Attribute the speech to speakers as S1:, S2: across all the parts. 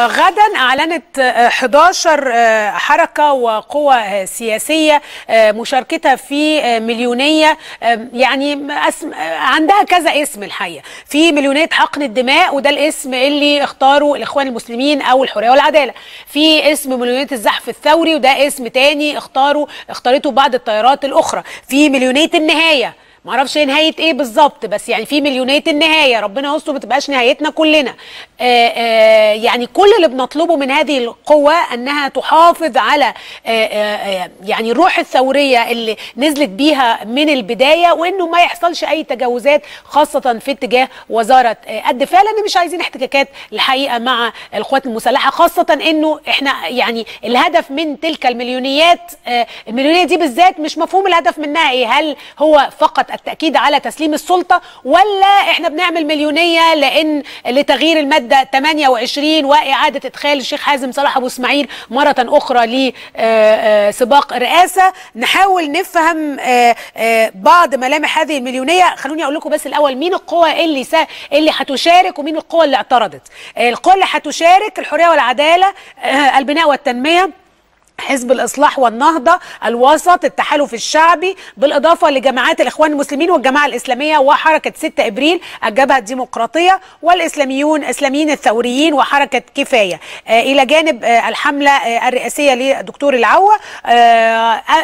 S1: آه غدا أعلنت آه 11 آه حركة وقوى آه سياسية آه مشاركتها في آه مليونية آه يعني آه عندها كذا اسم الحقيقة. في مليونيه حقن الدماء وده الاسم اللي اختاره الإخوان المسلمين أو الحرية والعدالة. في اسم مليونيه الزحف الثوري وده اسم تاني اختاره اختارته بعض التيارات الأخرى. في مليونيه النهاية. ما أعرفش نهاية إيه بالظبط بس يعني في مليونيه النهاية. ربنا يستر ما تبقاش نهايتنا كلنا. يعني كل اللي بنطلبه من هذه القوة أنها تحافظ على آآ يعني الروح الثورية اللي نزلت بيها من البداية وإنه ما يحصلش أي تجاوزات خاصة في اتجاه وزارة الدفاع لأن مش عايزين احتكاكات الحقيقة مع القوات المسلحة خاصة إنه إحنا يعني الهدف من تلك المليونيات المليونية دي بالذات مش مفهوم الهدف منها إيه هل هو فقط التأكيد على تسليم السلطة ولا إحنا بنعمل مليونية لأن لتغيير المادة 28 وإعادة إدخال الشيخ حازم صلاح أبو إسماعيل مرة أخرى لسباق الرئاسة نحاول نفهم بعض ملامح هذه المليونية. خلوني أقول لكم بس الأول مين القوى اللي سا... اللي هتشارك ومين القوى اللي اعترضت؟ القوى اللي هتشارك الحرية والعدالة البناء والتنمية. حزب الإصلاح والنهضة الوسط التحالف الشعبي بالإضافة لجماعات الإخوان المسلمين والجماعة الإسلامية وحركة 6 إبريل الجبهة الديمقراطية والإسلاميون إسلاميين الثوريين وحركة كفاية. آه إلى جانب آه الحملة آه الرئاسية للدكتور العوة.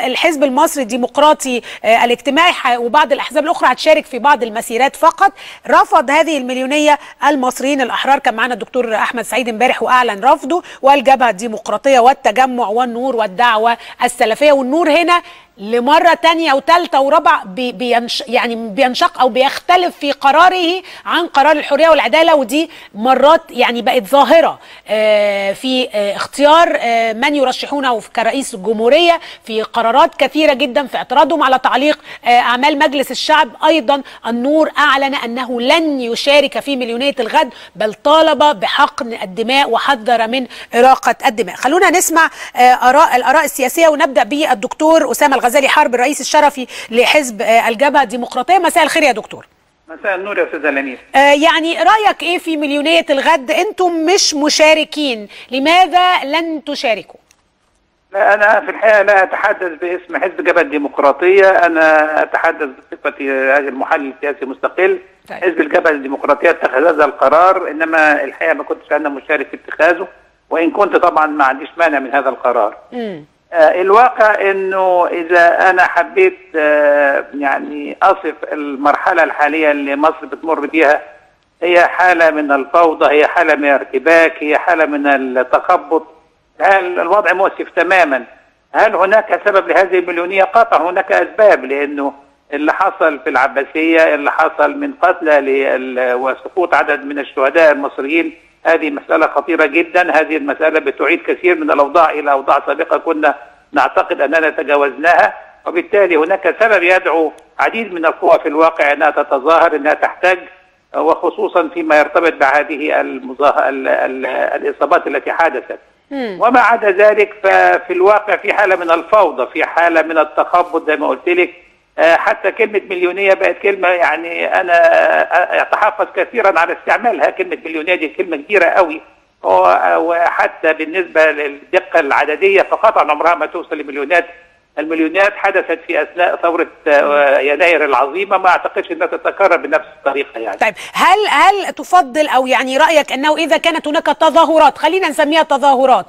S1: الحزب المصري الديمقراطي الاجتماعي وبعض الأحزاب الأخرى هتشارك في بعض المسيرات فقط. رفض هذه المليونية المصريين الأحرار كان معنا الدكتور أحمد سعيد امبارح وأعلن رفضه والجبهة الديمقراطية والتجمع والنور النور والدعوة السلفية والنور هنا لمرة تانية وثالثة ورابعة بي بينش يعني بينشق أو بيختلف في قراره عن قرار الحرية والعدالة ودي مرات يعني بقت ظاهرة. في اختيار من يرشحونه كرئيس الجمهورية في قرارات كثيرة جدا في اعتراضهم على تعليق أعمال مجلس الشعب. أيضا النور أعلن أنه لن يشارك في مليونية الغد بل طالب بحقن الدماء وحذر من إراقة الدماء. خلونا نسمع آراء الآراء السياسية ونبدأ بالدكتور أسامة الغزالي حرب الرئيس الشرفي لحزب الجبهة الديمقراطية. مساء الخير يا دكتور.
S2: مساء النور يا أستاذة لميس
S1: آه يعني رأيك إيه في مليونية الغد؟ أنتم مش مشاركين لماذا لن تشاركوا؟
S2: لا أنا في الحقيقة لا أتحدث باسم حزب الجبهة الديمقراطية أنا أتحدث بصفتي راجل محلل سياسي مستقل طيب. حزب الجبهة الديمقراطية اتخذ هذا القرار إنما الحقيقة ما كنتش أنا مشارك في اتخاذه وإن كنت طبعا ما عنديش مانع من هذا القرار. م. آه الواقع إنه إذا أنا حبيت آه يعني أصف المرحلة الحالية اللي مصر بتمر بيها هي حالة من الفوضى هي حالة من الارتباك هي حالة من التخبط. هل الوضع مؤسف تماما؟ هل هناك سبب لهذه المليونية؟ قطعا هناك أسباب لأنه اللي حصل في العباسية اللي حصل من قتلى وسقوط عدد من الشهداء المصريين هذه مسألة خطيرة جدا. هذه المسألة بتعيد كثير من الأوضاع. إلى أوضاع سابقة كنا نعتقد أننا تجاوزناها وبالتالي هناك سبب يدعو عديد من القوى في الواقع أنها تتظاهر أنها تحتاج وخصوصا فيما يرتبط بهذه المظاه... ال... ال... الإصابات التي حدثت وما عدا ذلك ففي الواقع في حالة من الفوضى في حالة من التخبط زي ما قلت لك. حتى كلمة مليونية بقت كلمة يعني أنا أتحفظ كثيرا على استعمالها. كلمة مليونية دي كلمة كبيرة قوي. وحتى بالنسبة للدقة العددية فقطعا عمرها ما توصل لمليونات. المليونات حدثت في أثناء ثورة يناير العظيمة ما أعتقدش إنها تتكرر بنفس الطريقة يعني.
S1: طيب هل هل تفضل أو يعني رأيك أنه إذا كانت هناك تظاهرات خلينا نسميها تظاهرات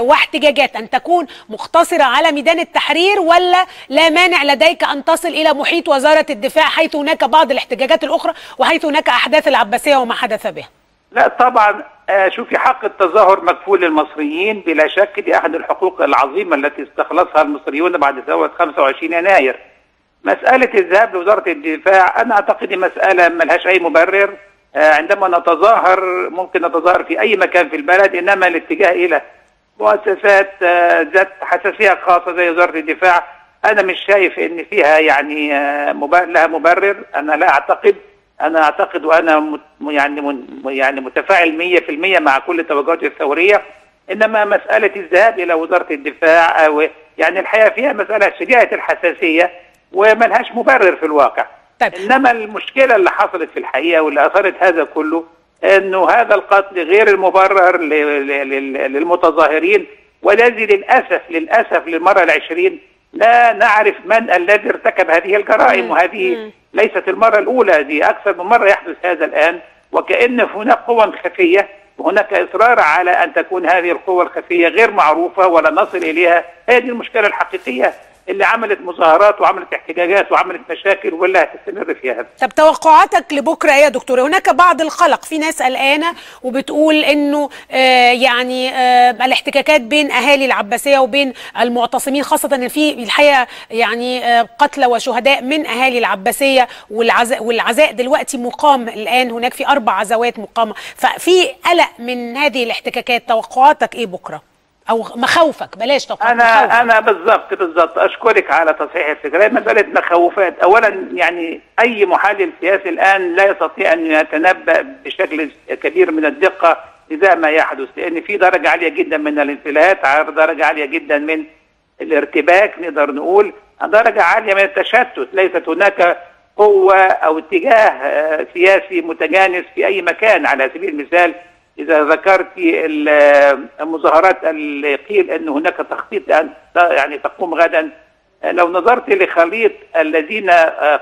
S1: واحتجاجات أن تكون مقتصرة على ميدان التحرير ولا لا مانع لديك أن تصل إلى محيط وزارة الدفاع حيث هناك بعض الاحتجاجات الأخرى وحيث هناك أحداث العباسية وما حدث بها؟
S2: لا طبعا شوفي حق التظاهر مكفول للمصريين بلا شك دي احد الحقوق العظيمة التي استخلصها المصريون بعد ثورة 25 يناير. مسألة الذهاب لوزارة الدفاع أنا أعتقد مسألة ما لهاش أي مبرر عندما نتظاهر ممكن نتظاهر في أي مكان في البلد إنما الاتجاه إلى مؤسسات ذات حساسية خاصة زي وزارة الدفاع أنا مش شايف إن فيها يعني لها مبرر أنا لا أعتقد أنا أعتقد وأنا يعني يعني متفاعل 100% مع كل التوجهات الثورية إنما مسألة الذهاب إلى وزارة الدفاع أو يعني الحقيقة فيها مسألة شديدة الحساسية وملهاش مبرر في الواقع. طيب. إنما المشكلة اللي حصلت في الحقيقة واللي أثرت هذا كله إنه هذا القتل غير المبرر للمتظاهرين والذي للاسف للأسف للمرة العشرين لا نعرف من الذي ارتكب هذه الجرائم وهذه ليست المرة الأولى دي أكثر من مرة يحدث هذا الآن وكأن هناك قوى خفية وهناك إصرار على أن تكون هذه القوى الخفية غير معروفة ولا نصل إليها. هذه المشكلة الحقيقية. اللي عملت مظاهرات وعملت احتجاجات وعملت مشاكل واللي هتستمر فيها
S1: طب توقعاتك لبكرة إيه يا دكتور هناك بعض القلق. في ناس قلقانة وبتقول إنه آه يعني آه الاحتكاكات بين أهالي العباسية وبين المعتصمين خاصة إن في الحقيقة يعني آه قتلى وشهداء من أهالي العباسية والعزاء والعزاء دلوقتي مقام الآن. هناك في أربع عزوات مقامة. ففي قلق من هذه الاحتكاكات. توقعاتك إيه بكرة؟ أو مخاوفك بلاش توقعات
S2: أنا
S1: مخاوفك.
S2: أنا بالضبط بالضبط. أشكرك على تصحيح الفكرة مساله مخاوفات. اولا يعني أي محلل سياسي الآن لا يستطيع أن يتنبأ بشكل كبير من الدقة اذا ما يحدث لأن في درجة عالية جدا من الانفلات درجة عالية جدا من الارتباك نقدر نقول. درجة عالية من التشتت. ليست هناك قوة أو اتجاه سياسي متجانس في أي مكان. على سبيل المثال إذا ذكرت المظاهرات اللي قيل أن هناك تخطيط ان يعني تقوم غدا لو نظرت لخليط الذين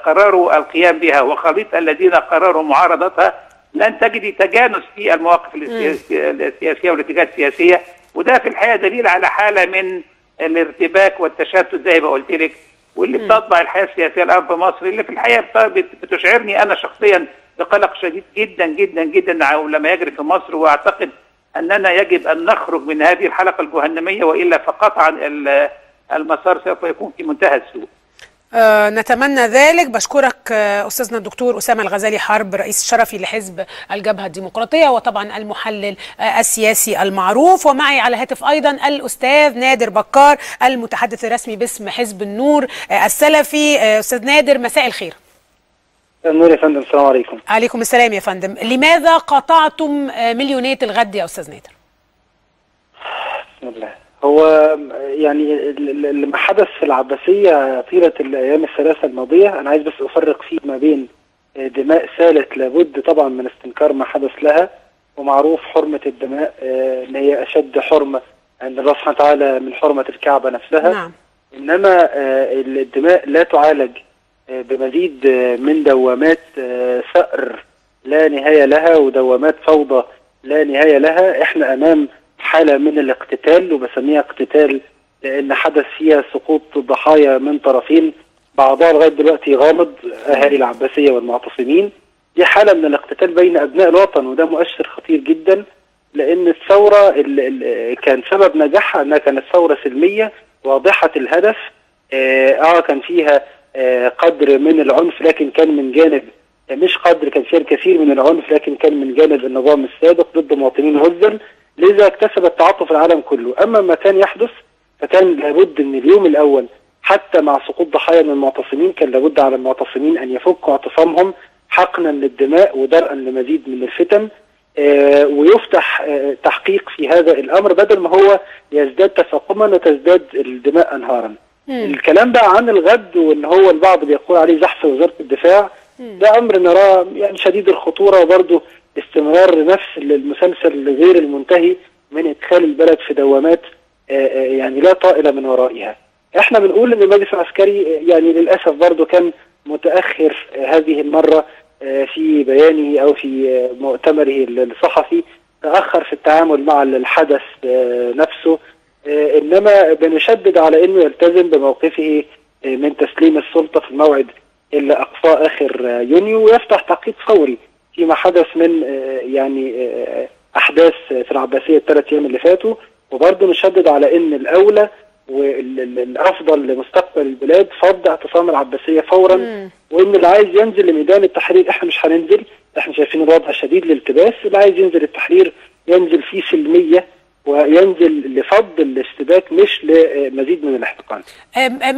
S2: قرروا القيام بها وخليط الذين قرروا معارضتها لن تجدي تجانس في المواقف السياسيه والاتجاهات السياسية. وده في الحقيقة دليل على حالة من الارتباك والتشتت زي ما قلت لك. واللي بتطبع الحياة السياسية الآن في مصر اللي في الحقيقة بتشعرني أنا شخصيا بقلق شديد جدا جدا جدا لما يجري في مصر وأعتقد أننا يجب أن نخرج من هذه الحلقة الجهنمية وإلا فقطعا المسار سوف يكون في منتهى السوء.
S1: آه نتمنى ذلك بشكرك آه أستاذنا الدكتور أسامة الغزالي حرب رئيس الشرفي لحزب الجبهة الديمقراطية وطبعا المحلل آه السياسي المعروف ومعي على الهاتف أيضا الأستاذ نادر بكار المتحدث الرسمي باسم حزب النور السلفي أستاذ نادر مساء الخير.
S3: النور يا فندم السلام عليكم.
S1: عليكم السلام يا فندم. لماذا قطعتم مليونية الغد يا أستاذ نادر؟
S3: بسم الله. هو يعني اللي حدث في العباسية طيلة الأيام الثلاثة الماضية أنا عايز بس أفرق فيه ما بين دماء سالت لابد طبعا من استنكار ما حدث لها ومعروف حرمة الدماء إن هي أشد حرمة عند الله سبحانه وتعالى من حرمة الكعبة نفسها.
S1: نعم.
S3: إنما الدماء لا تعالج. بمزيد من دوامات ثأر لا نهاية لها ودوامات فوضى لا نهاية لها. إحنا أمام حالة من الاقتتال وبسميها اقتتال لأن حدث فيها سقوط ضحايا من طرفين. بعضها لغاية دلوقتي غامض أهالي العباسية والمعتصمين. دي حالة من الاقتتال بين أبناء الوطن وده مؤشر خطير جدا لأن الثورة اللي كان سبب نجاحها أنها كانت ثورة سلمية واضحة الهدف. آه كان فيها قدر من العنف لكن كان من جانب مش قدر كان فيها الكثير من العنف لكن كان من جانب النظام السابق ضد مواطنين غزل لذا اكتسبت تعاطف العالم كله. أما ما كان يحدث فكان لابد ان اليوم الأول حتى مع سقوط ضحايا من المعتصمين كان لابد على المعتصمين أن يفكوا اعتصامهم حقنا للدماء ودرءا لمزيد من الفتن. آه ويفتح آه تحقيق في هذا الأمر بدل ما هو يزداد تفاقما وتزداد الدماء أنهارا. الكلام بقى عن الغد وإن هو البعض بيقول عليه زحف وزارة الدفاع ده أمر نراه يعني شديد الخطورة وبرضه استمرار نفس المسلسل غير المنتهي من إدخال البلد في دوامات يعني لا طائل من ورائها. إحنا بنقول إن المجلس العسكري يعني للأسف برضه كان متأخر هذه المرة في بيانه أو في مؤتمره الصحفي تأخر في التعامل مع الحدث نفسه. إنما بنشدد على إنه يلتزم بموقفه من تسليم السلطة في الموعد اللي اقصاه آخر يونيو ويفتح تحقيق فوري فيما حدث من يعني أحداث في العباسية الثلاث أيام اللي فاتوا وبرضه نشدد على إن الأولى والأفضل لمستقبل البلاد فض اعتصام العباسية فورا مم. وإن اللي عايز ينزل لميدان التحرير إحنا مش هننزل إحنا شايفين الوضع شديد الالتباس اللي عايز ينزل التحرير ينزل فيه سلميه وينزل لفض الاشتباك مش لمزيد من الاحتقان.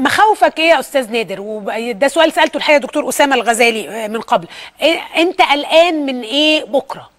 S1: مخاوفك إيه يا أستاذ نادر؟ وده سؤال سألته الحقيقة دكتور أسامة الغزالي من قبل. أنت قلقان من إيه بكرة؟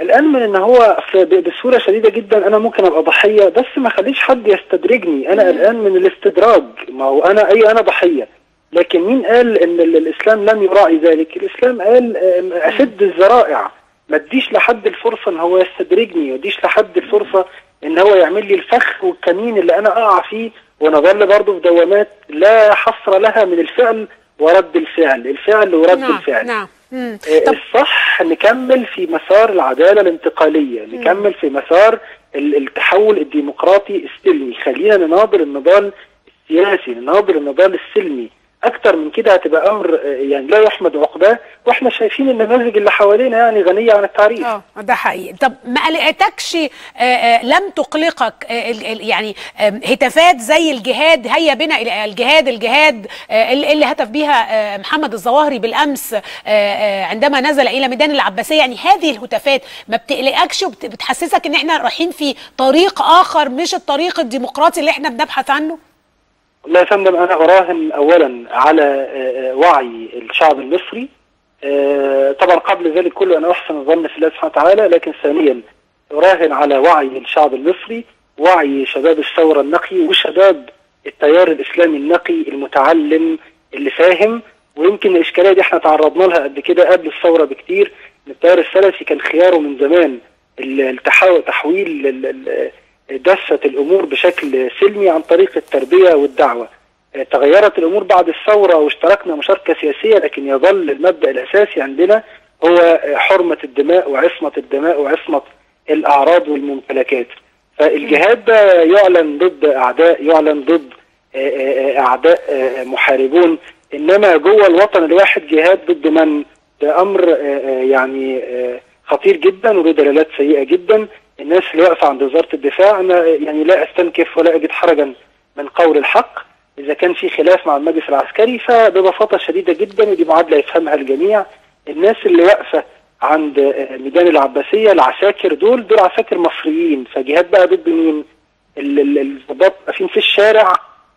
S3: الان من إن هو بصورة شديدة جدا أنا ممكن أبقى ضحية بس ما خليش حد يستدرجني. أنا قلقان من الاستدراج. ما هو أنا أي أنا ضحية. لكن مين قال إن الإسلام لم يراعي ذلك؟ الإسلام قال أشد الذرائع. ما اديش لحد الفرصة إن هو يستدرجني ما اديش لحد الفرصة إن هو يعمل لي الفخ والكمين اللي أنا أقع فيه. ونظل برضه في دوامات لا حصر لها من الفعل ورد الفعل الفعل ورد
S1: نعم
S3: الفعل.
S1: نعم.
S3: آه، الصح نكمل في مسار العدالة الانتقالية نكمل في مسار ال- التحول الديمقراطي السلمي. خلينا نناظر النضال السياسي نناظر النضال السلمي. أكتر من كده هتبقى أمر آه، يعني لا يحمد عقباه وإحنا شايفين النماذج اللي حوالينا يعني غنية عن التعريف.
S1: آه ده حقيقي. طب ما قلقتكش آه، آه، لم تقلقك يعني هتافات زي الجهاد هيا بنا إلى الجهاد الجهاد اللي هتف بيها محمد الظواهري بالأمس عندما نزل إلى ميدان العباسية. يعني هذه الهتافات ما بتقلقكش وبتحسسك إن إحنا رايحين في طريق آخر مش الطريق الديمقراطي اللي إحنا بنبحث عنه؟
S3: والله يا فندم أنا اراهن اولا على آه، آه، وعي الشعب المصري. آه، طبعا قبل ذلك كله أنا أحسن الظن في الله سبحانه وتعالى لكن ثانيا اراهن على وعي الشعب المصري وعي شباب الثورة النقي وشباب التيار الإسلامي النقي المتعلم اللي فاهم. ويمكن الإشكالية دي إحنا تعرضنا لها قبل كده قبل الثورة بكتير. التيار السلفي كان خياره من زمان التحول تحويل ال- ال- دفة الأمور بشكل سلمي عن طريق التربية والدعوة. آه، تغيرت الأمور بعد الثورة واشتركنا مشاركة سياسية لكن يظل المبدأ الأساسي عندنا هو آه، حرمة الدماء وعصمة الدماء وعصمة الأعراض والممتلكات. فالجهاد ده يعلن ضد أعداء يعلن ضد آه، آه، محاربون. إنما جوه الوطن الواحد جهاد ضد من؟ ده آه، يعني خطير جدا وله دلالات سيئة جدا. الناس اللي واقفة عند وزارة الدفاع أنا يعني لا أستنكف ولا أجد حرجا من قول الحق إذا كان في خلاف مع المجلس العسكري فببساطة شديدة جدا ودي معادلة يفهمها الجميع الناس اللي واقفة عند ميدان العباسية العساكر دول دول عساكر مصريين فجهاد بقى ضد مين؟ ال- ال- الضباط واقفين في الشارع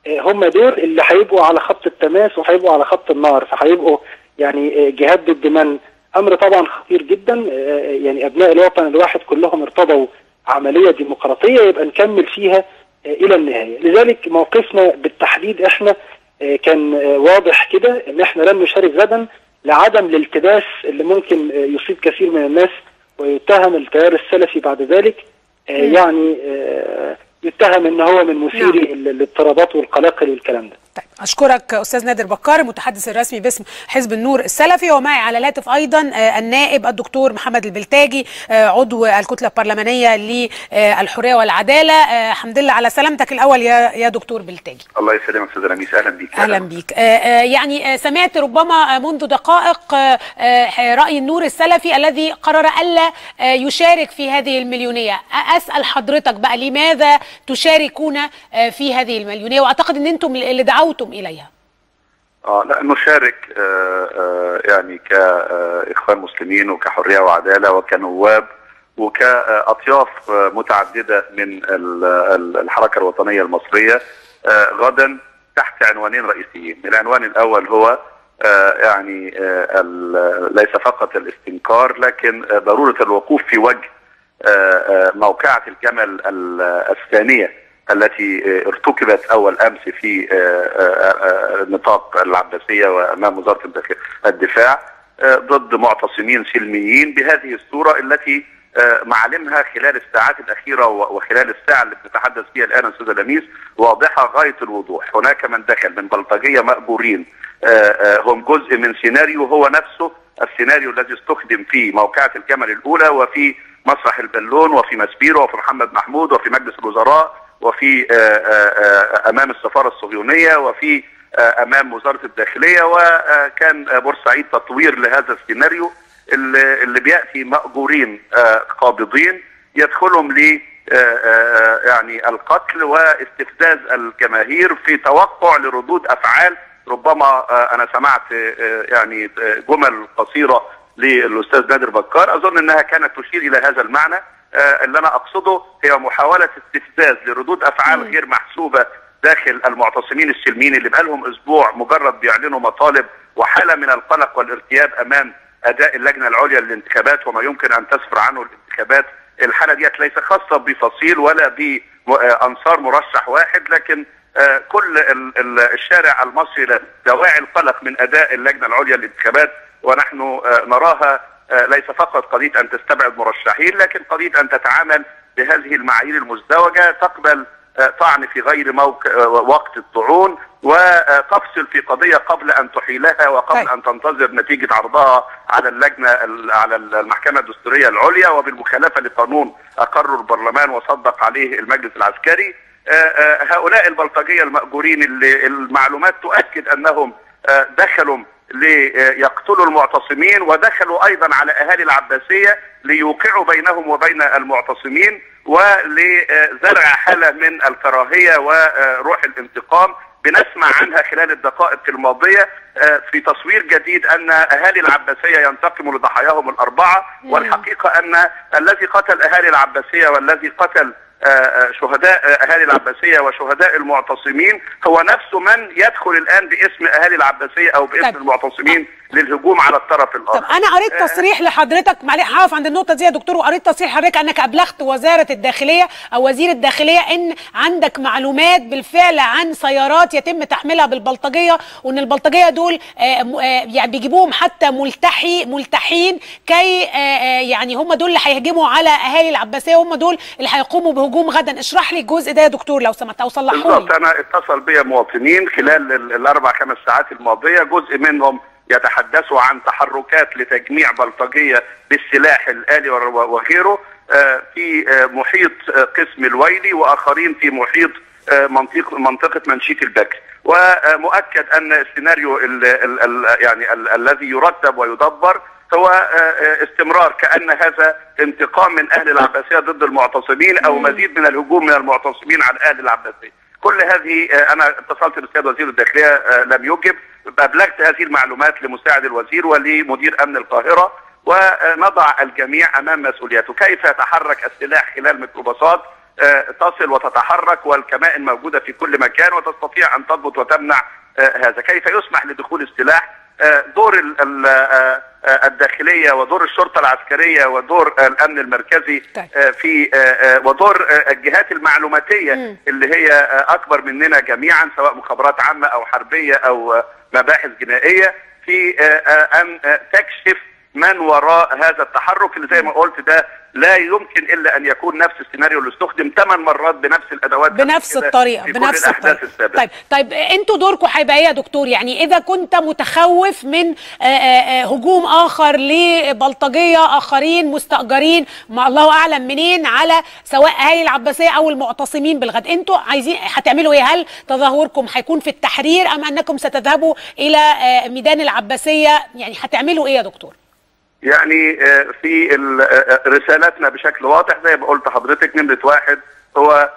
S3: هم دول اللي هيبقوا على خط التماس وهيبقوا على خط النار فهيبقوا يعني جهاد ضد من؟ أمر طبعا خطير جدا. آه، يعني أبناء الوطن الواحد كلهم ارتضوا عملية ديمقراطية يبقى نكمل فيها آه، إلى النهاية. لذلك موقفنا بالتحديد إحنا آه، كان آه، واضح كده إن إحنا لن نشارك غدا لعدم الالتباس اللي ممكن آه، يصيب كثير من الناس ويتهم التيار السلفي بعد ذلك. آه،
S1: مم.
S3: يعني آه، يتهم إن هو من مثيري ال- الاضطرابات والقلاقل والكلام ده.
S1: طيب أشكرك أستاذ نادر بكار المتحدث الرسمي باسم حزب النور السلفي ومعي على الهاتف أيضا آه، النائب الدكتور محمد البلتاجي آه، عضو الكتلة البرلمانية للحرية والعدالة. آه، الحمد لله على سلامتك الأول يا يا دكتور بلتاجي.
S4: الله يسلمك أستاذ رميس. أهلا بيك.
S1: أهلا بيك. يعني سمعت ربما منذ دقائق رأي النور السلفي الذي قرر ألا يشارك في هذه المليونية. أسأل حضرتك بقى لماذا تشاركون في هذه المليونية؟ وأعتقد إن أنتم اللي دعوتم إليها.
S4: آه لا نشارك آه آه يعني كإخوان مسلمين وكحرية وعدالة وكنواب وكأطياف متعددة من ال- ال- الحركة الوطنية المصرية آه غدا تحت عنوانين رئيسيين، العنوان الأول هو يعني ليس فقط الاستنكار لكن ضرورة الوقوف في وجه موقعة الجمل ال- الثانية. التي آه، ارتكبت أول أمس في آه، آه، نطاق العباسية وأمام وزارة الداخل- الدفاع ضد معتصمين سلميين بهذه الصورة التي معالمها خلال الساعات الأخيرة و- وخلال الساعة اللي بنتحدث فيها الآن أستاذ لميس واضحة غاية الوضوح. هناك من دخل من بلطجية مأجورين هم جزء من سيناريو هو نفسه السيناريو الذي استخدم في موقعة الجمل الأولى وفي مسرح البالون وفي مسبيرو وفي محمد محمود وفي مجلس الوزراء وفي آه، آه، آه، أمام السفارة الصهيونية وفي أمام وزارة الداخلية وكان بورسعيد تطوير لهذا السيناريو اللي بيأتي مأجورين قابضين يدخلهم ل يعني القتل واستفزاز الجماهير في توقع لردود أفعال ربما أنا سمعت يعني جمل قصيرة للأستاذ نادر بكار. أظن إنها كانت تشير إلى هذا المعنى. اللي أنا أقصده هي محاولة استفزاز لردود أفعال غير محسوبة داخل المعتصمين السلميين اللي بقالهم أسبوع مجرد بيعلنوا مطالب وحالة من القلق والارتياب أمام أداء اللجنة العليا للانتخابات وما يمكن أن تسفر عنه الانتخابات. الحالة ديت ليس خاصة بفصيل ولا بأنصار مرشح واحد لكن آه، كل ال- ال- الشارع المصري دواعي القلق من أداء اللجنة العليا للانتخابات ونحن آه، نراها ليس فقط قضية أن تستبعد مرشحين لكن قضية أن تتعامل بهذه المعايير المزدوجة تقبل طعن في غير موقع وقت الطعون وتفصل في قضية قبل أن تحيلها وقبل
S1: طيب.
S4: أن تنتظر نتيجة عرضها على اللجنة على المحكمة الدستورية العليا وبالمخالفة لقانون اقره البرلمان وصدق عليه المجلس العسكري هؤلاء البلطجية المأجورين اللي المعلومات تؤكد أنهم دخلوا ليقتلوا المعتصمين ودخلوا أيضا على أهالي العباسية ليوقعوا بينهم وبين المعتصمين ولزرع حالة من الكراهية وروح الانتقام. بنسمع عنها خلال الدقائق الماضية في تصوير جديد أن أهالي العباسية ينتقموا لضحاياهم الأربعة والحقيقة أن الذي قتل أهالي العباسية والذي قتل شهداء أهالي العباسية وشهداء المعتصمين هو نفسه من يدخل الآن باسم أهالي العباسية أو باسم
S1: طب.
S4: المعتصمين للهجوم على الطرف الآخر.
S1: طب أنا قريت تصريح لحضرتك معلش هقف عند النقطة دي يا دكتور وقريت تصريح حضرتك أنك أبلغت وزارة الداخلية أو وزير الداخلية إن عندك معلومات بالفعل عن سيارات يتم تحميلها بالبلطجية وإن البلطجية دول آه آه يعني بيجيبوهم حتى ملتحي ملتحين كي آه يعني هم دول اللي هيهجموا على أهالي العباسية وهم دول اللي هيقوموا بهجوم غدا. اشرح لي الجزء ده يا دكتور لو سمحت أو صلحوا
S4: بالظبط أنا اتصل بيا مواطنين خلال الأربع خمس ساعات الماضية جزء منهم يتحدثوا عن تحركات لتجميع بلطجية بالسلاح الآلي وغيره في محيط قسم الويلي وآخرين في محيط منطقه منطقة منشيه البكر. ومؤكد أن السيناريو ال ال ال يعني ال الذي يرتب ويدبر هو استمرار كأن هذا انتقام من أهل العباسية ضد المعتصمين أو مزيد من الهجوم من المعتصمين على أهل العباسية. كل هذه أنا اتصلت بالسيد وزير الداخلية لم يجب أبلغت هذه المعلومات لمساعد الوزير ولمدير أمن القاهرة ونضع الجميع أمام مسؤوليته كيف يتحرك السلاح خلال ميكروباصات؟ تصل وتتحرك والكمائن موجودة في كل مكان وتستطيع أن تضبط وتمنع هذا. كيف يسمح لدخول السلاح دور الداخلية ودور الشرطة العسكرية ودور الأمن المركزي في ودور الجهات المعلوماتية اللي هي أكبر مننا جميعا سواء مخابرات عامة أو حربية أو مباحث جنائية في أن تكشف من وراء هذا التحرك اللي زي ما قلت ده لا يمكن إلا أن يكون نفس السيناريو اللي استخدم ثمان مرات بنفس الأدوات
S1: بنفس الطريقة
S4: في
S1: بنفس
S4: كل الأحداث
S1: الطريقة.
S4: السابقة.
S1: طيب طيب أنتوا دوركم هيبقى إيه يا دكتور؟ يعني إذا كنت متخوف من آآ آآ هجوم آخر لبلطجية آخرين مستأجرين ما الله أعلم منين على سواء اهالي العباسية أو المعتصمين بالغد. أنتوا عايزين هتعملوا إيه؟ هل تظاهركم هيكون في التحرير أم أنكم ستذهبوا إلى ميدان العباسية؟ يعني هتعملوا إيه يا دكتور؟
S4: يعني في رسالتنا بشكل واضح زي ما قلت حضرتك نمرة واحد هو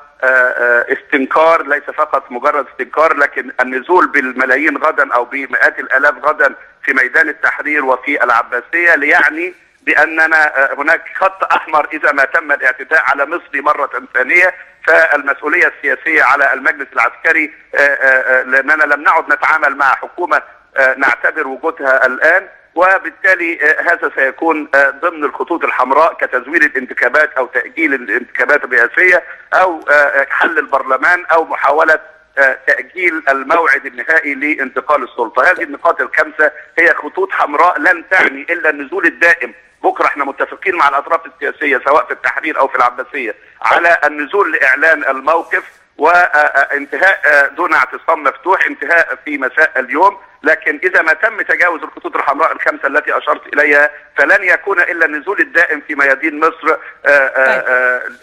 S4: استنكار ليس فقط مجرد استنكار لكن النزول بالملايين غدا أو بمئات الآلاف غدا في ميدان التحرير وفي العباسية ليعني بأننا هناك خط أحمر إذا ما تم الاعتداء على مصر مرة ثانية فالمسؤولية السياسية على المجلس العسكري لأننا لم نعد نتعامل مع حكومة نعتبر وجودها الآن. وبالتالي هذا سيكون ضمن الخطوط الحمراء كتزوير الانتخابات أو تأجيل الانتخابات الرئاسية أو حل البرلمان أو محاولة تأجيل الموعد النهائي لانتقال السلطة، هذه النقاط الخمسه هي خطوط حمراء لن تعني إلا النزول الدائم. بكرة إحنا متفقين مع الأطراف السياسية سواء في التحرير أو في العباسية على النزول لإعلان الموقف. وانتهاء دون اعتصام مفتوح انتهاء في مساء اليوم. لكن إذا ما تم تجاوز الخطوط الحمراء الخمسة التي أشرت إليها فلن يكون إلا النزول الدائم في ميادين مصر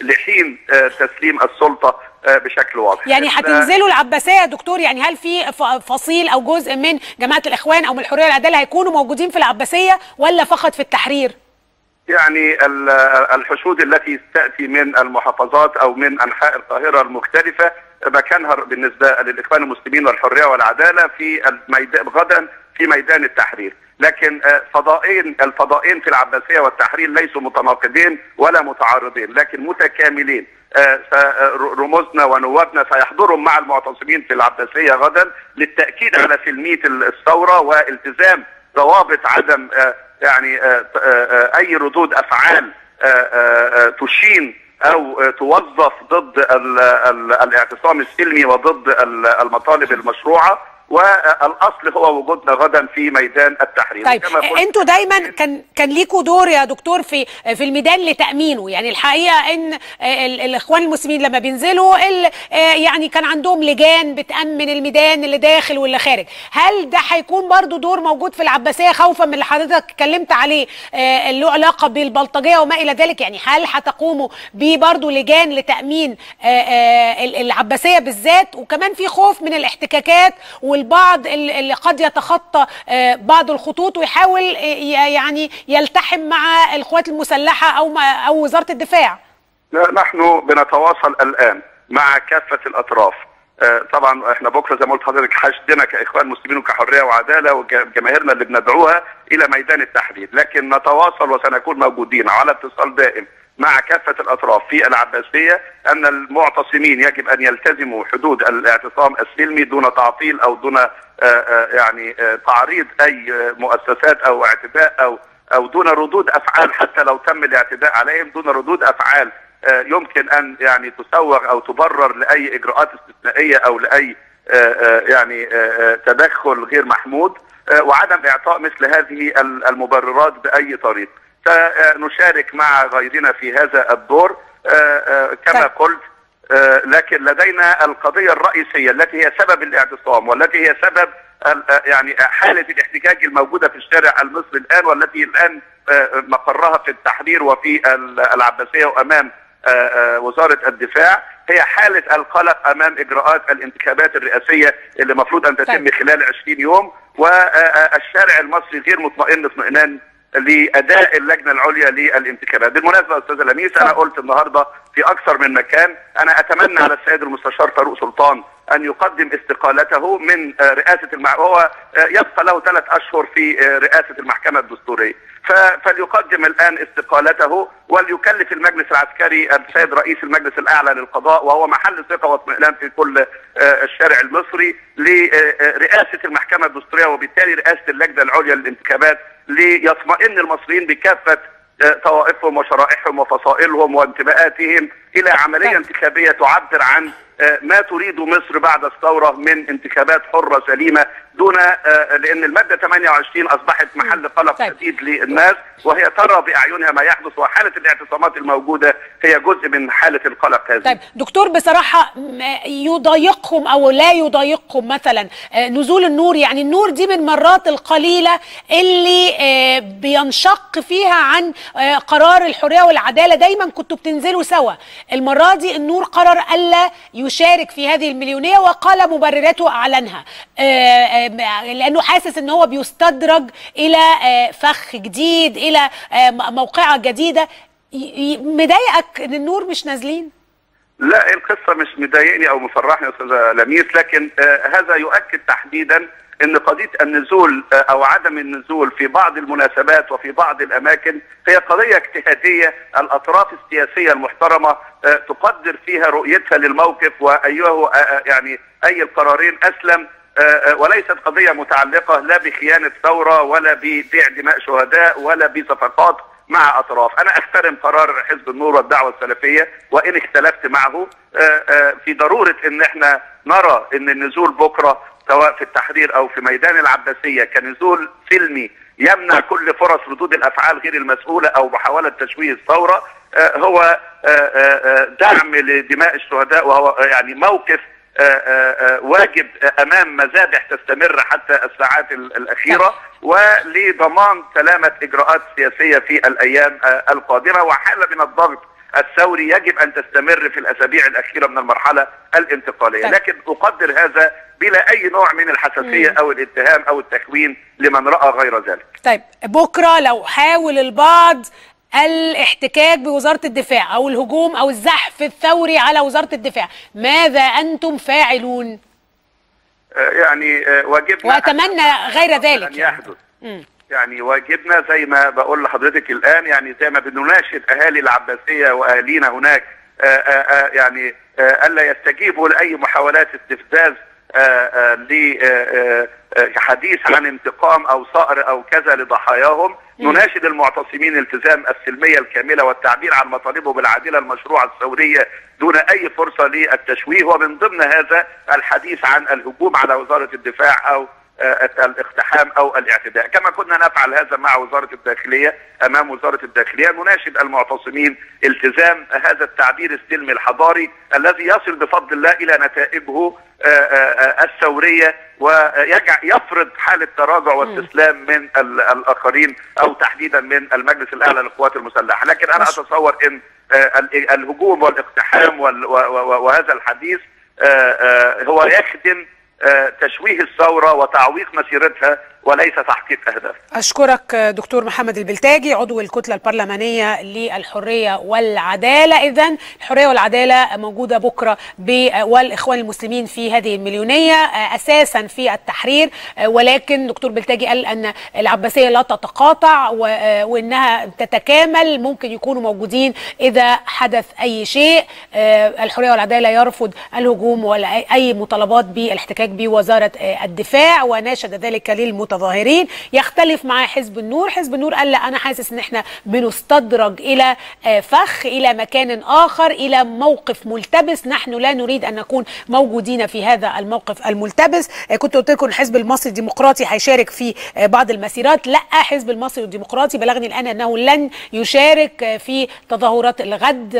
S4: لحين تسليم السلطة بشكل واضح.
S1: يعني هتنزلوا العباسية يا دكتور؟ يعني هل في فصيل أو جزء من جماعة الإخوان أو من الحرية والعداله هيكونوا موجودين في العباسية ولا فقط في التحرير؟
S4: يعني الحشود التي تأتي من المحافظات أو من أنحاء القاهرة المختلفة مكانها بالنسبة للإخوان المسلمين والحرية والعدالة في الميدان غدا في ميدان التحرير. لكن فضائين الفضائين في العباسية والتحرير ليسوا متناقضين ولا متعارضين لكن متكاملين. رموزنا ونوابنا سيحضروا مع المعتصمين في العباسية غدا للتأكيد على سلميه الثورة والتزام ضوابط عدم يعني أي ردود أفعال تشين أو توظف ضد ال ال الاعتصام السلمي وضد المطالب المشروعة والأصل هو وجودنا غدا في ميدان التحرير.
S1: طيب أنتوا دايما كان كان ليكوا دور يا دكتور في في الميدان لتأمينه. يعني الحقيقة إن ال- الإخوان المسلمين لما بينزلوا ال- يعني كان عندهم لجان بتأمن الميدان اللي داخل واللي خارج. هل ده هيكون برضو دور موجود في العباسية خوفا من اللي حضرتك اتكلمت عليه آه، اللي له علاقة بالبلطجية وما إلى ذلك؟ يعني هل هتقوموا ببرضو لجان لتأمين آه، آه، ال- العباسية بالذات؟ وكمان في خوف من الاحتكاكات والبعض ال- اللي قد يتخطى آه، بعض الخطوط ويحاول آه، يعني يلتحم مع القوات المسلحة أو أو وزارة الدفاع.
S4: لا، نحن بنتواصل الآن مع كافة الأطراف. آه، طبعا إحنا بكرة زي ما قلت لحضرتك حشدنا كإخوان مسلمين وكحرية وعدالة وجماهيرنا اللي بندعوها إلى ميدان التحرير لكن نتواصل وسنكون موجودين على اتصال دائم. مع كافة الأطراف في العباسية أن المعتصمين يجب أن يلتزموا حدود الاعتصام السلمي دون تعطيل أو دون آه، آه، يعني آه، تعريض أي مؤسسات أو اعتداء أو أو دون ردود أفعال حتى لو تم الاعتداء عليهم دون ردود أفعال يمكن أن يعني تسوغ أو تبرر استثنائية أو لأي آه، آه، يعني تدخل غير محمود وعدم إعطاء مثل هذه ال- المبررات بأي طريق. سنشارك مع غيرنا في هذا الدور آه، آه، كما
S1: طيب.
S4: قلت آه، لكن لدينا القضية الرئيسية التي هي سبب الاعتصام والتي هي سبب آه، يعني حالة الاحتجاج الموجودة في الشارع المصري الآن والتي الآن آه، مقرها في التحرير وفي ال- العباسية وأمام آه، آه، وزارة الدفاع هي حالة القلق أمام إجراءات الانتخابات الرئاسية اللي المفروض أن تتم
S1: طيب.
S4: خلال 20 يوم والشارع المصري غير مطمئن اطمئنان لأداء اللجنة العليا للانتخابات بالمناسبة أستاذ لميس
S1: أنا.
S4: قلت النهارده في أكثر من مكان أنا أتمنى على السيد المستشار فاروق سلطان أن يقدم استقالته من آه، رئاسة المع... هو آه، يبقى له ثلاث أشهر في آه، رئاسة المحكمة الدستورية ف... فليقدم الآن استقالته وليكلف المجلس العسكري السيد رئيس المجلس الأعلى للقضاء وهو محل ثقة واطمئنان في كل الشارع المصري لرئاسه المحكمة الدستورية وبالتالي رئاسة اللجنة العليا للانتخابات ليطمئن المصريين بكافة آه، طوائفهم وشرائحهم وفصائلهم وانتماءاتهم. إلى عملية
S1: طيب.
S4: انتخابية تعبر عن آه، ما تريد مصر بعد الثورة من انتخابات حرة سليمة دون آه، لأن المادة 28 أصبحت محل قلق
S1: طيب.
S4: شديد للناس وهي ترى بأعينها ما يحدث وحالة الاعتصامات الموجودة هي جزء من حالة القلق هذه
S1: طيب دكتور بصراحة يضايقهم أو لا يضايقهم مثلا آه، نزول النور يعني النور دي من المرات القليلة اللي بينشق فيها عن قرار الحرية والعدالة دايما كنتوا بتنزلوا سوا المرة دي النور قرر ألا يشارك في هذه المليونية وقال مبرراته أعلنها. آه، آه، لأنه حاسس أن هو بيستدرج إلى آه، فخ جديد إلى موقعة جديدة. مضايقك إن النور مش نازلين؟
S4: لا القصة مش مضايقني أو مفرحني أستاذ لميس لكن هذا يؤكد تحديدا إن قضية النزول آه أو عدم النزول في بعض المناسبات وفي بعض الأماكن هي قضية اجتهادية. الأطراف السياسية المحترمة آه تقدر فيها رؤيتها للموقف وايها آه يعني أي القرارين أسلم وليست قضية متعلقة لا بخيانة ثورة ولا ببيع دماء شهداء ولا بصفقات مع أطراف، أنا أحترم قرار حزب النور والدعوة السلفية وإن اختلفت معه في ضرورة إن إحنا نرى إن النزول بكرة سواء في التحرير أو في ميدان العباسية كنزول سلمي يمنع كل فرص ردود الأفعال غير المسؤولة أو محاولة تشويه الثورة آه، هو آه، آه، دعم لدماء الشهداء وهو يعني موقف واجب أمام مذابح تستمر حتى الساعات ال- الأخيرة ولضمان سلامة إجراءات سياسية في الأيام القادمة. وحاله من الضغط الثوري يجب أن تستمر في الأسابيع الأخيرة من المرحلة الانتقالية،
S1: طيب.
S4: لكن أقدر هذا بلا أي نوع من الحساسية أو الاتهام أو التكوين لمن رأى غير ذلك.
S1: طيب بكرة لو حاول البعض الاحتكاك بوزارة الدفاع أو الهجوم أو الزحف الثوري على وزارة الدفاع ماذا أنتم فاعلون
S4: آه، يعني آه، واجبنا
S1: وأتمنى غير ذلك يعني.
S4: يحدث يعني واجبنا زي ما بقول لحضرتك الآن يعني زي ما بنناشد أهالي العباسية وأهالينا هناك آآ آآ يعني آآ ألا يستجيبوا لأي محاولات استفزاز حديث عن انتقام أو صقر أو كذا لضحاياهم. نناشد المعتصمين التزام السلمية الكاملة والتعبير عن مطالبه بالعداله المشروعة الثورية دون أي فرصة للتشويه. ومن ضمن هذا الحديث عن الهجوم على وزارة الدفاع أو الاقتحام أو الاعتداء. كما كنا نفعل هذا مع وزارة الداخلية أمام وزارة الداخلية نناشد المعتصمين التزام هذا التعبير السلمي الحضاري الذي يصل بفضل الله إلى نتائجه الثورية ويجع يفرض حالة تراجع واستسلام من الآخرين أو تحديدا من المجلس الأعلى للقوات المسلحة. لكن أنا أتصور إن الهجوم والاقتحام وهذا الحديث هو يخدم تشويه الثورة وتعويق مسيرتها وليس تحقيق اهداف.
S1: أشكرك دكتور محمد البلتاجي عضو الكتلة البرلمانية للحرية والعدالة، اذا الحرية والعدالة موجودة بكرة والإخوان المسلمين في هذه المليونية أساسا في التحرير. ولكن دكتور بلتاجي قال أن العباسية لا تتقاطع وإنها تتكامل ممكن يكونوا موجودين إذا حدث أي شيء. الحرية والعدالة يرفض الهجوم ولا أي مطالبات بالإحتكاك بوزارة الدفاع وناشد ذلك للمتظاهرين المتظاهرين يختلف مع حزب النور. حزب النور قال لا أنا حاسس إن إحنا بنستدرج إلى فخ إلى مكان آخر إلى موقف ملتبس. نحن لا نريد أن نكون موجودين في هذا الموقف الملتبس. كنت قلت لكم الحزب المصري الديمقراطي هيشارك في بعض المسيرات. لا حزب المصري الديمقراطي بلغني الآن أنه لن يشارك في تظاهرات الغد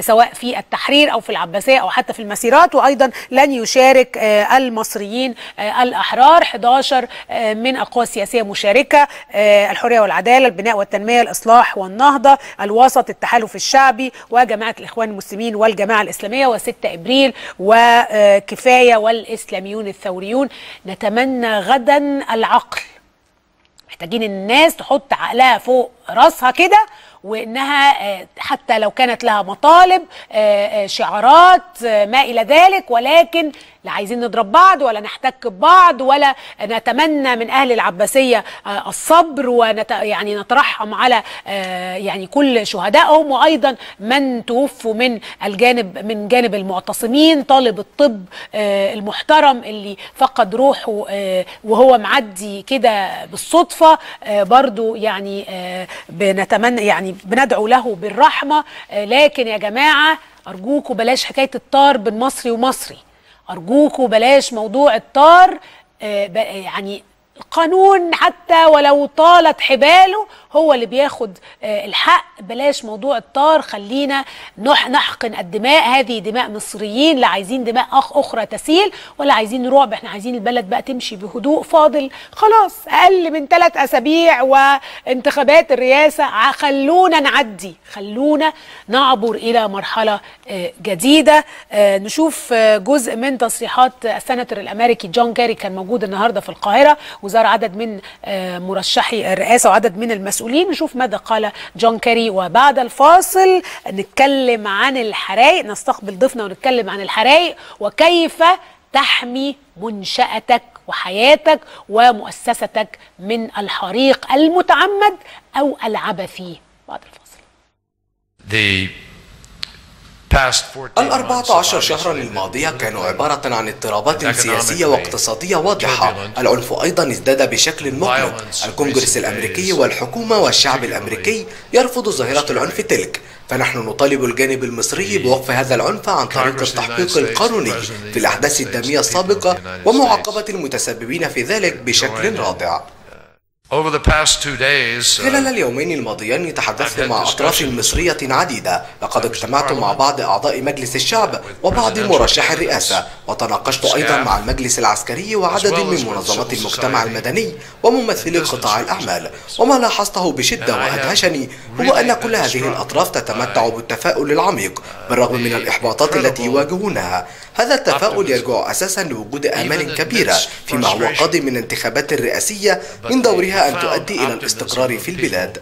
S1: سواء في التحرير أو في العباسية أو حتى في المسيرات. وأيضا لن يشارك المصريين الأحرار. 11 من القوى السياسية مشاركة الحرية والعدالة البناء والتنمية الإصلاح والنهضة الوسط التحالف الشعبي وجماعة الإخوان المسلمين والجماعة الإسلامية و6 إبريل وكفاية والإسلاميون الثوريون. نتمنى غدا العقل. محتاجين الناس تحط عقلها فوق راسها كده وإنها حتى لو كانت لها مطالب شعارات ما إلى ذلك ولكن لا عايزين نضرب بعض ولا نحتك ببعض ولا نتمنى من أهل العباسية الصبر ونت يعني نترحم على يعني كل شهدائهم وأيضا من توفوا من الجانب من جانب المعتصمين طالب الطب المحترم اللي فقد روحه وهو معدي كده بالصدفة برضو يعني بنتمنى يعني بندعو له بالرحمة. لكن يا جماعة أرجوكوا بلاش حكاية الطار بين مصري ومصري. أرجوكوا بلاش موضوع الطار يعني القانون حتى ولو طالت حباله هو اللي بياخد الحق. بلاش موضوع الطار خلينا نحقن الدماء. هذه دماء مصريين لا عايزين دماء أخ أخرى تسيل ولا عايزين رعب. إحنا عايزين البلد بقى تمشي بهدوء فاضل. خلاص أقل من ثلاث أسابيع وانتخابات الرئاسة خلونا نعدي. خلونا نعبر إلى مرحلة جديدة. نشوف جزء من تصريحات السناتور الأمريكي جون كيري كان موجود النهاردة في القاهرة. وزار عدد من مرشحي الرئاسة وعدد من المسؤولين المسؤولين. نشوف ماذا قال جون كيري. وبعد الفاصل نتكلم عن الحرائق نستقبل ضيفنا ونتكلم عن الحرائق وكيف تحمي منشأتك وحياتك ومؤسستك من الحريق المتعمد أو العبثي. بعد الفاصل.
S5: الأربعة عشر شهرا الماضية كانوا عبارة عن اضطرابات سياسية واقتصادية واضحة. العنف أيضا ازداد بشكل مقلق الكونغرس الأمريكي والحكومة والشعب الأمريكي يرفض ظاهرة العنف تلك. فنحن نطالب الجانب المصري بوقف هذا العنف عن طريق التحقيق القانوني في الأحداث الدامية السابقة ومعاقبة المتسببين في ذلك بشكل رادع. خلال اليومين الماضيين تحدثت مع أطراف مصرية عديدة. لقد اجتمعت مع بعض أعضاء مجلس الشعب وبعض مرشحي الرئاسة. وتناقشت أيضا مع المجلس العسكري وعدد من منظمات المجتمع المدني وممثلي قطاع الأعمال. وما لاحظته بشدة وأدهشني هو أن كل هذه الأطراف تتمتع بالتفاؤل العميق بالرغم من الإحباطات التي يواجهونها. هذا التفاؤل يرجع أساسا لوجود آمال كبيرة فيما هو قادم من انتخابات رئاسية من دورها أن تؤدي إلى الاستقرار في البلاد.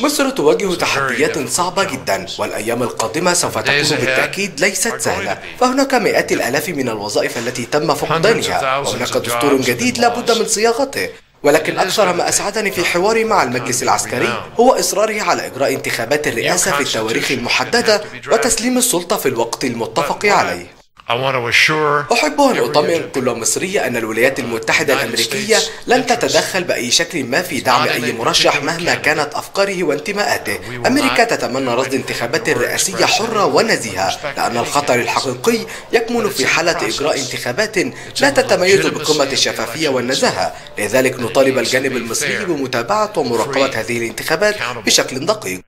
S5: مصر تواجه تحديات صعبة جدا والأيام القادمة سوف تكون بالتأكيد ليست سهلة فهناك مئات الآلاف من الوظائف التي تم فقدانها. وهناك دستور جديد لابد من صياغته. ولكن أكثر ما أسعدني في حواري مع المجلس العسكري هو إصراره على إجراء انتخابات الرئاسة في التواريخ المحددة وتسليم السلطة في الوقت المتفق عليه. أحب أن أطمئن كل مصري أن الولايات المتحدة الأمريكية لن تتدخل بأي شكل ما في دعم أي مرشح مهما كانت أفكاره وانتماءاته. أمريكا تتمنى رصد انتخابات رئاسية حرة ونزيهة لأن الخطر الحقيقي يكمن في حالة إجراء انتخابات لا تتميز بقمة الشفافية والنزاهة. لذلك نطالب الجانب المصري بمتابعة ومراقبة هذه الانتخابات بشكل دقيق.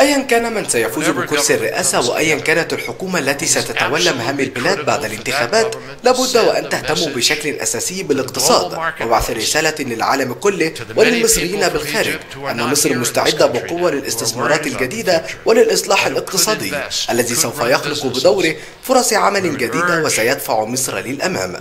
S5: أيا كان من سيفوز بكرسي الرئاسة وأيا كانت الحكومة التي ستتولى مهام البلاد بعد الانتخابات لابد وأن تهتم بشكل أساسي بالاقتصاد. وبعث رسالة للعالم كله وللمصريين بالخارج أن مصر مستعدة بقوة للاستثمارات الجديدة وللإصلاح الاقتصادي الذي سوف يخلق بدوره فرص عمل جديدة وسيدفع مصر للأمام.